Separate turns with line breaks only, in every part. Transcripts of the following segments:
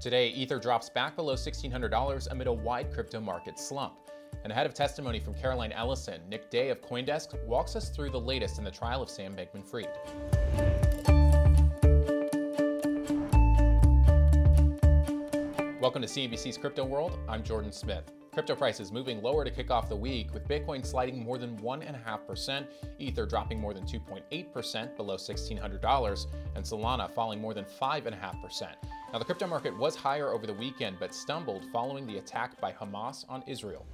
Today, Ether drops back below $1,600 amid a wide crypto market slump. And ahead of testimony from Caroline Ellison, Nik De of CoinDesk walks us through the latest in the trial of Sam Bankman Fried. Welcome to CNBC's Crypto World. I'm Jordan Smith. Crypto prices moving lower to kick off the week, with Bitcoin sliding more than 1.5%, Ether dropping more than 2.8% below $1,600, and Solana falling more than 5.5%. Now, the crypto market was higher over the weekend, but stumbled following the attack by Hamas on Israel.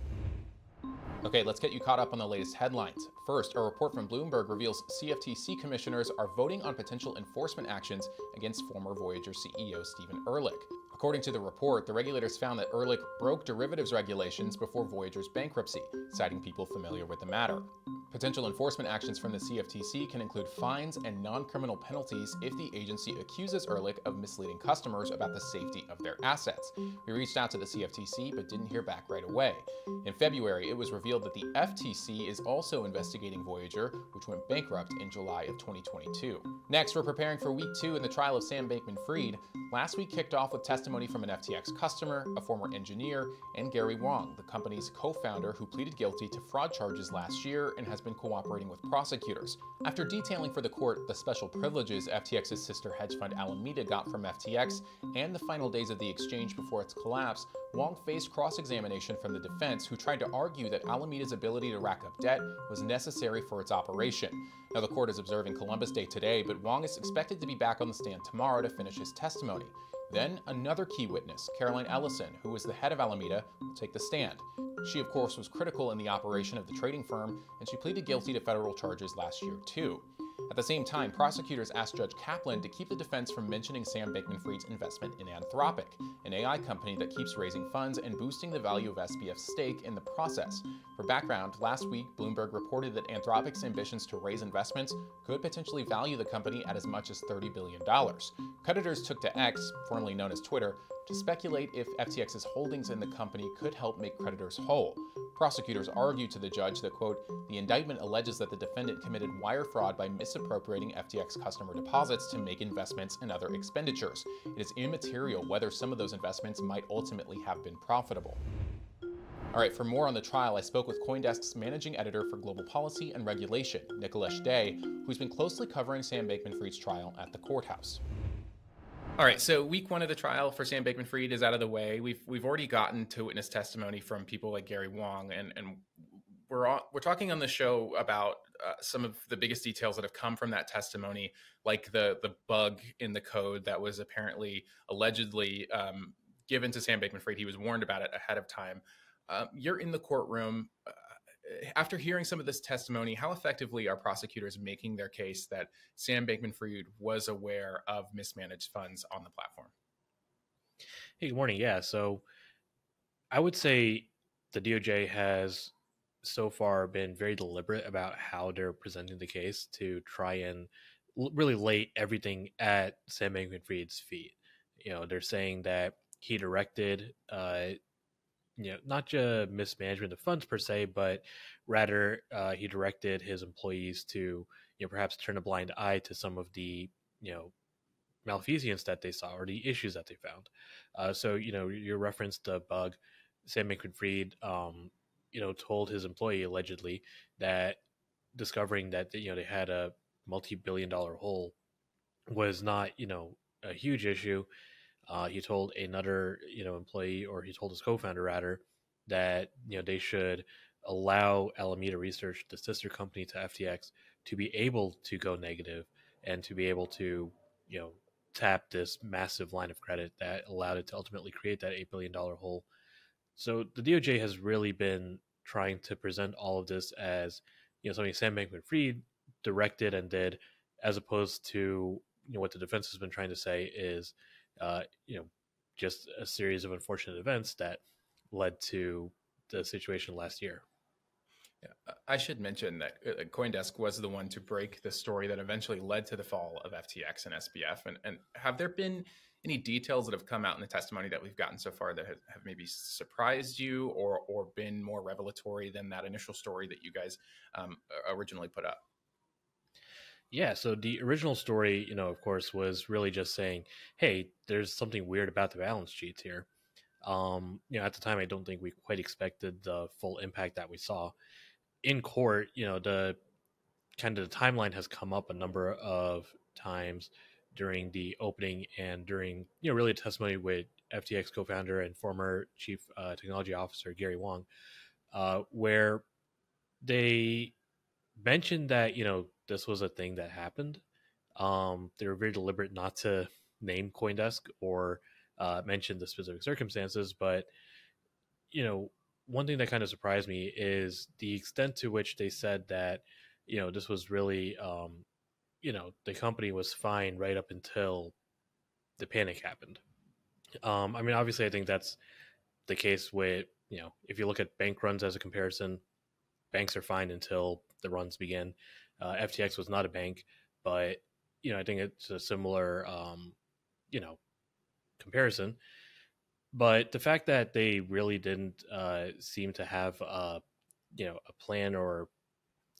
Okay, let's get you caught up on the latest headlines. First, a report from Bloomberg reveals CFTC commissioners are voting on potential enforcement actions against former Voyager CEO Stephen Ehrlich. According to the report, the regulators found that Ehrlich broke derivatives regulations before Voyager's bankruptcy, citing people familiar with the matter. Potential enforcement actions from the CFTC can include fines and non criminal penalties if the agency accuses Ehrlich of misleading customers about the safety of their assets. We reached out to the CFTC but didn't hear back right away. In February, it was revealed that the FTC is also investigating Voyager, which went bankrupt in July of 2022. Next, we're preparing for week two in the trial of Sam Bankman Fried. Last week kicked off with testimony from an FTX customer, a former engineer, and Gary Wang, the company's co founder who pleaded guilty to fraud charges last year and has been cooperating with prosecutors. After detailing for the court the special privileges FTX's sister hedge fund Alameda got from FTX and the final days of the exchange before its collapse, Wang faced cross examination from the defense, who tried to argue that Alameda's ability to rack up debt was necessary for its operation. Now, the court is observing Columbus Day today, but Wang is expected to be back on the stand tomorrow to finish his testimony. Then, another key witness, Caroline Ellison, who was the head of Alameda, will take the stand. She, of course, was critical in the operation of the trading firm, and she pleaded guilty to federal charges last year, too. At the same time, prosecutors asked Judge Kaplan to keep the defense from mentioning Sam Bankman Fried's investment in Anthropic, an AI company that keeps raising funds and boosting the value of SBF's stake in the process. For background, last week, Bloomberg reported that Anthropic's ambitions to raise investments could potentially value the company at as much as $30 billion. Creditors took to X, formerly known as Twitter, to speculate if FTX's holdings in the company could help make creditors whole. Prosecutors argued to the judge that, quote, the indictment alleges that the defendant committed wire fraud by misappropriating FTX customer deposits to make investments and other expenditures. It is immaterial whether some of those investments might ultimately have been profitable. All right, for more on the trial, I spoke with CoinDesk's managing editor for global policy and regulation, Nikhilesh De, who's been closely covering Sam Bankman Fried's trial at the courthouse. All right, so week one of the trial for Sam Bankman Fried is out of the way. We've we've already gotten to witness testimony from people like Gary Wang, and and we're all, we're talking on the show about uh, some of the biggest details that have come from that testimony, like the the bug in the code that was apparently allegedly um, given to Sam Bankman Fried. He was warned about it ahead of time. Uh, you're in the courtroom. After hearing some of this testimony, how effectively are prosecutors making their case that Sam Bankman Fried was aware of mismanaged funds on the platform?
Hey, good morning. Yeah. So I would say the DOJ has so far been very deliberate about how they're presenting the case to try and really lay everything at Sam Bankman Fried's feet. You know, they're saying that he directed uh, you know not just mismanagement of funds per se, but rather uh, he directed his employees to you know perhaps turn a blind eye to some of the you know malfeasance that they saw or the issues that they found. Uh, so you know you referenced the bug. Sam Bankman-Fried, um, you know, told his employee allegedly that discovering that you know they had a multi-billion-dollar hole was not you know a huge issue uh, he told another, you know, employee, or he told his co-founder rather, that you know they should allow Alameda Research, the sister company to FTX, to be able to go negative and to be able to, you know, tap this massive line of credit that allowed it to ultimately create that eight billion dollar hole. So the DOJ has really been trying to present all of this as you know something Sam Bankman-Fried directed and did, as opposed to you know what the defense has been trying to say is uh, you know, just a series of unfortunate events that led to the situation last year.
I should mention that uh, CoinDesk was the one to break the story that eventually led to the fall of FTX and SBF. And, and have there been any details that have come out in the testimony that we've gotten so far that have, have, maybe surprised you or or been more revelatory than that initial story that you guys um, originally put up?
Yeah, so the original story, you know, of course, was really just saying, "Hey, there's something weird about the balance sheets here." Um, you know, at the time, I don't think we quite expected the full impact that we saw in court. You know, the kind of the timeline has come up a number of times during the opening and during, you know, really a testimony with FTX co-founder and former chief uh, technology officer Gary Wang, uh, where they mentioned that you know this was a thing that happened. Um, they were very deliberate not to name CoinDesk or uh, mention the specific circumstances, but you know, one thing that kind of surprised me is the extent to which they said that you know this was really um, you know the company was fine right up until the panic happened. Um, I mean, obviously, I think that's the case with you know if you look at bank runs as a comparison, banks are fine until the runs begin. Uh, FTX was not a bank, but you know I think it's a similar um, you know comparison. But the fact that they really didn't uh, seem to have a you know a plan or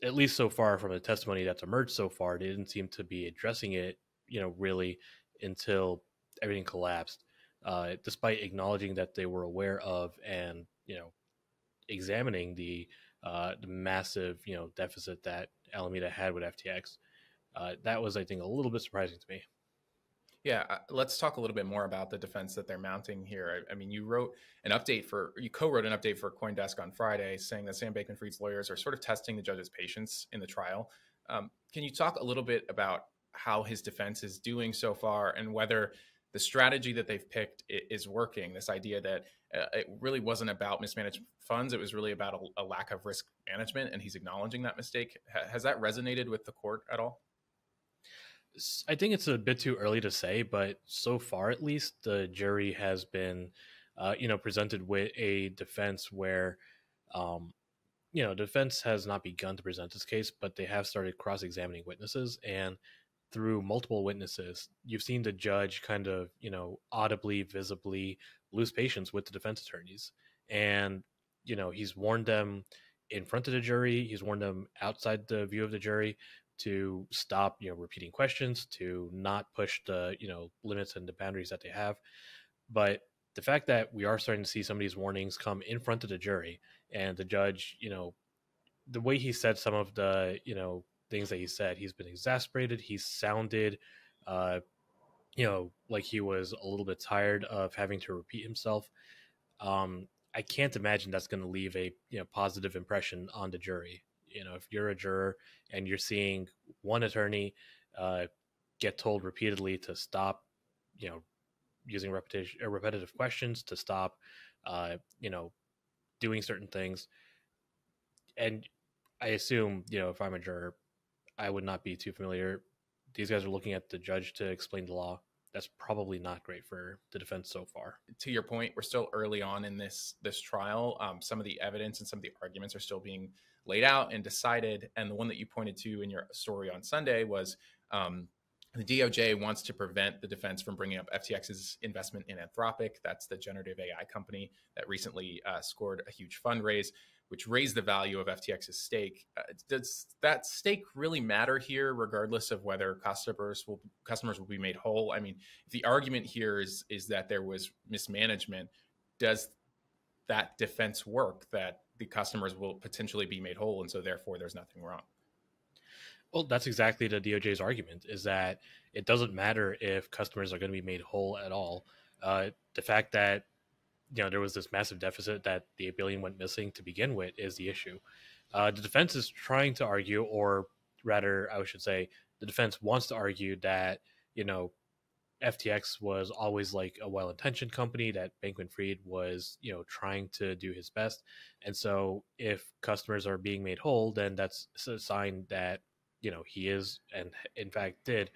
at least so far from the testimony that's emerged so far, they didn't seem to be addressing it, you know, really until everything collapsed. Uh, despite acknowledging that they were aware of and you know examining the uh, the massive you know deficit that Alameda had with FTX. Uh, that was, I think, a little bit surprising to me.
Yeah, uh, let's talk a little bit more about the defense that they're mounting here. I, I, mean, you wrote an update for, you co-wrote an update for CoinDesk on Friday, saying that Sam Bankman-Fried's lawyers are sort of testing the judge's patience in the trial. Um, can you talk a little bit about how his defense is doing so far, and whether the strategy that they've picked is working? This idea that uh, it really wasn't about mismanaged funds; it was really about a, a lack of risk management, and he's acknowledging that mistake. has that resonated with the court at all?
I think it's a bit too early to say, but so far at least, the jury has been, uh, you know, presented with a defense where, um, you know, defense has not begun to present this case, but they have started cross-examining witnesses, and through multiple witnesses, you've seen the judge kind of, you know, audibly, visibly lose patience with the defense attorneys, and you know, he's warned them in front of the jury, he's warned them outside the view of the jury, to stop you know repeating questions to not push the you know limits and the boundaries that they have. But the fact that we are starting to see some of these warnings come in front of the jury and the judge you know the way he said some of the you know things that he said. He's been exasperated. He sounded uh you know like he was a little bit tired of having to repeat himself. Um i can't imagine that's going to leave a you know positive impression on the jury. You know if you're a juror and you're seeing one attorney uh, get told repeatedly to stop you know using repetition uh, repetitive questions to stop uh, you know doing certain things and i assume you know if i'm a juror i would not be too familiar these guys are looking at the judge to explain the law that's probably not great for the defense so far.
To your point, we're still early on in this this trial. Um, some of the evidence and some of the arguments are still being laid out and decided. And the one that you pointed to in your story on Sunday was um, the DOJ wants to prevent the defense from bringing up FTX's investment in Anthropic. That's the generative AI company that recently uh, scored a huge fundraise, which raised the value of FTX's stake. Uh, does that stake really matter here, regardless of whether customers will customers will be made whole? I mean, if the argument here is is that there was mismanagement, does that defense work that the customers will potentially be made whole and so therefore there's nothing wrong
well that's exactly the doj's argument is that it doesn't matter if customers are going to be made whole at all uh, the fact that you know there was this massive deficit that the 8 billion went missing to begin with is the issue uh, the defense is trying to argue or rather i should say the defense wants to argue that you know FTX was always like a well-intentioned company that Bankman-Fried was, you know, trying to do his best. And so if customers are being made whole, then that's a sign that, you know, he is and in fact did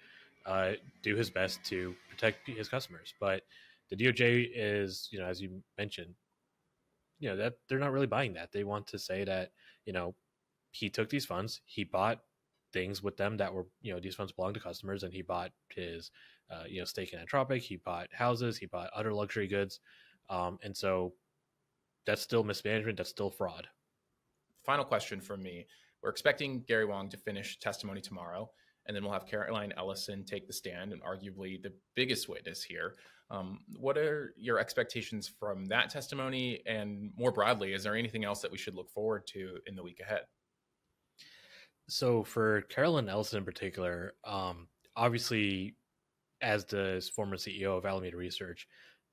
uh, do his best to protect his customers. But the DOJ is, you know, as you mentioned, you know, that they're not really buying that. They want to say that, you know, he took these funds, he bought things with them that were, you know, these funds belong to customers and he bought his uh, you know, stake in Anthropic. He bought houses. He bought other luxury goods, um, and so that's still mismanagement. That's still fraud.
Final question from me: We're expecting Gary Wang to finish testimony tomorrow. And then we'll have Caroline Ellison take the stand and arguably the biggest witness here. Um, what are your expectations from that testimony? And more broadly, is there anything else that we should look forward to in the week ahead?
So, for Caroline Ellison in particular, um, obviously, as the former CEO of Alameda Research,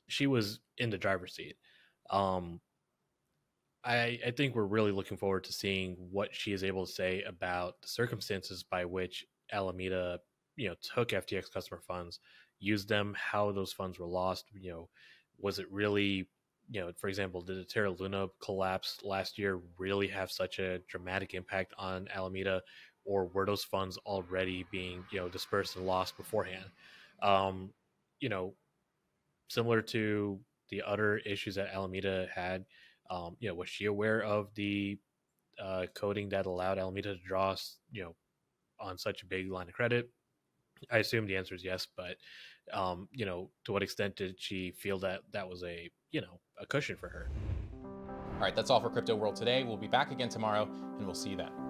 she was in the driver's seat. Um, I, I think we're really looking forward to seeing what she is able to say about the circumstances by which Alameda, you know, took FTX customer funds, used them, how those funds were lost. You know, was it really, you know, for example, did the Terra Luna collapse last year really have such a dramatic impact on Alameda, or were those funds already being, you know, dispersed and lost beforehand? Um, you know, similar to the other issues that Alameda had um, you know, was she aware of the uh, coding that allowed Alameda to draw, you know, on such a big line of credit? I assume the answer is yes, but um, you know, to what extent did she feel that that was a you know a cushion for her?
All right, that's all for Crypto World today. We'll be back again tomorrow, and we'll see you then.